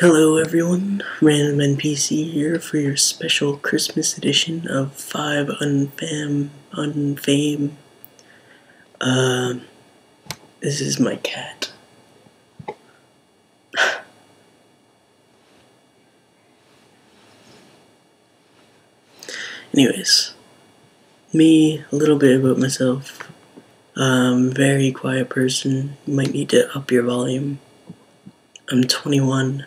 Hello everyone, Random NPC here for your special Christmas edition of 5 Unfam Unfame. Uh, this is my cat. Anyways, me, a little bit about myself. Um, very quiet person, you might need to up your volume. I'm 21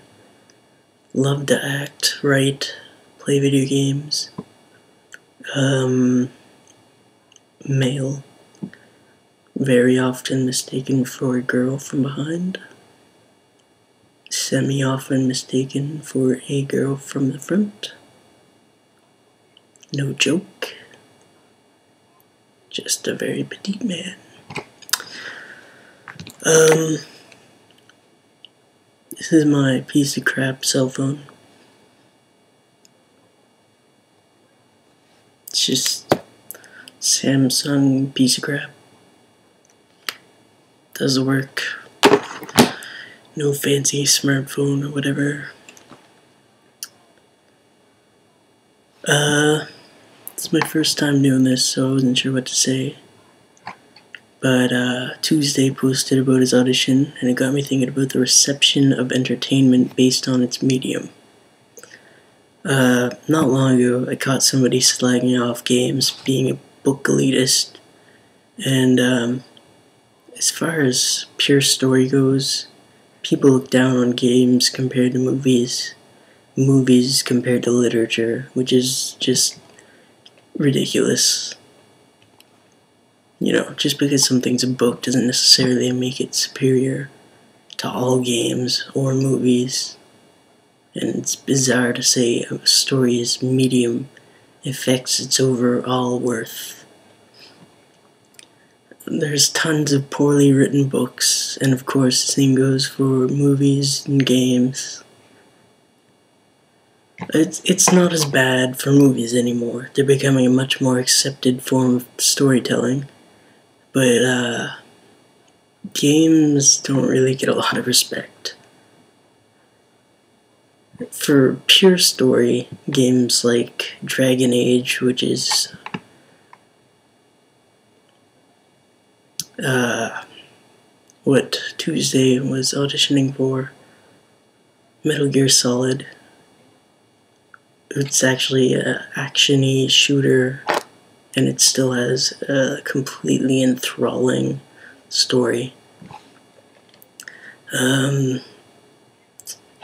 love to act, write, play video games. Um, male. Very often mistaken for a girl from behind. Semi often mistaken for a girl from the front. No joke. Just a very petite man. Um, this is my piece of crap cell phone. It's just Samsung piece of crap. Doesn't work. No fancy smartphone or whatever. Uh, it's my first time doing this, so I wasn't sure what to say. But uh, Tuesday posted about his audition, and it got me thinking about the reception of entertainment based on its medium. Uh, not long ago, I caught somebody slagging off games being a book elitist, and um, as far as pure story goes, people look down on games compared to movies, movies compared to literature, which is just ridiculous you know, just because something's a book doesn't necessarily make it superior to all games or movies. And it's bizarre to say a story's medium affects its overall worth. There's tons of poorly written books, and of course, the same goes for movies and games. It's, it's not as bad for movies anymore. They're becoming a much more accepted form of storytelling. But uh, games don't really get a lot of respect. For pure story, games like Dragon Age, which is uh, what Tuesday was auditioning for, Metal Gear Solid. It's actually an actiony shooter and it still has a completely enthralling story. Um,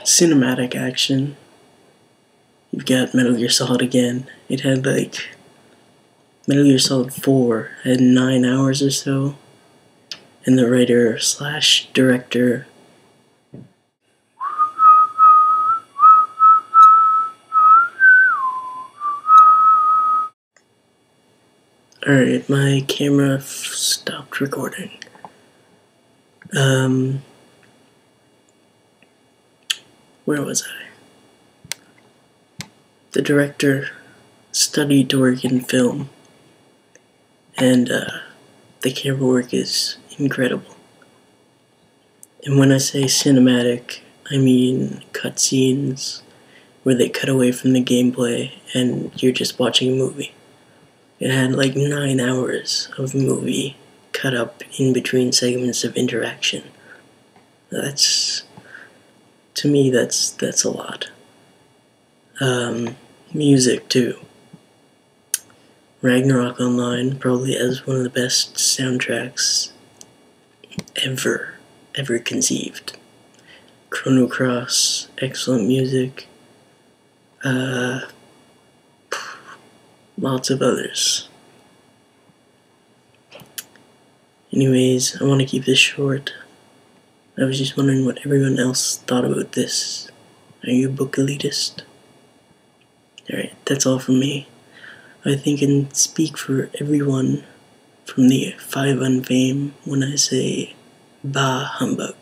cinematic action. You've got Metal Gear Solid again. It had like Metal Gear Solid 4 had nine hours or so, and the writer slash director Alright, my camera stopped recording. Um, where was I? The director studied to work in film, and uh, the camera work is incredible. And when I say cinematic, I mean cutscenes where they cut away from the gameplay and you're just watching a movie. It had like nine hours of movie cut up in between segments of interaction. That's to me that's that's a lot. Um, music too. Ragnarok Online probably has one of the best soundtracks ever, ever conceived. Chrono Cross, excellent music. Uh, lots of others. Anyways, I want to keep this short. I was just wondering what everyone else thought about this. Are you a book elitist? Alright, that's all from me. I think can speak for everyone from the Five Unfame when I say Bah Humbug.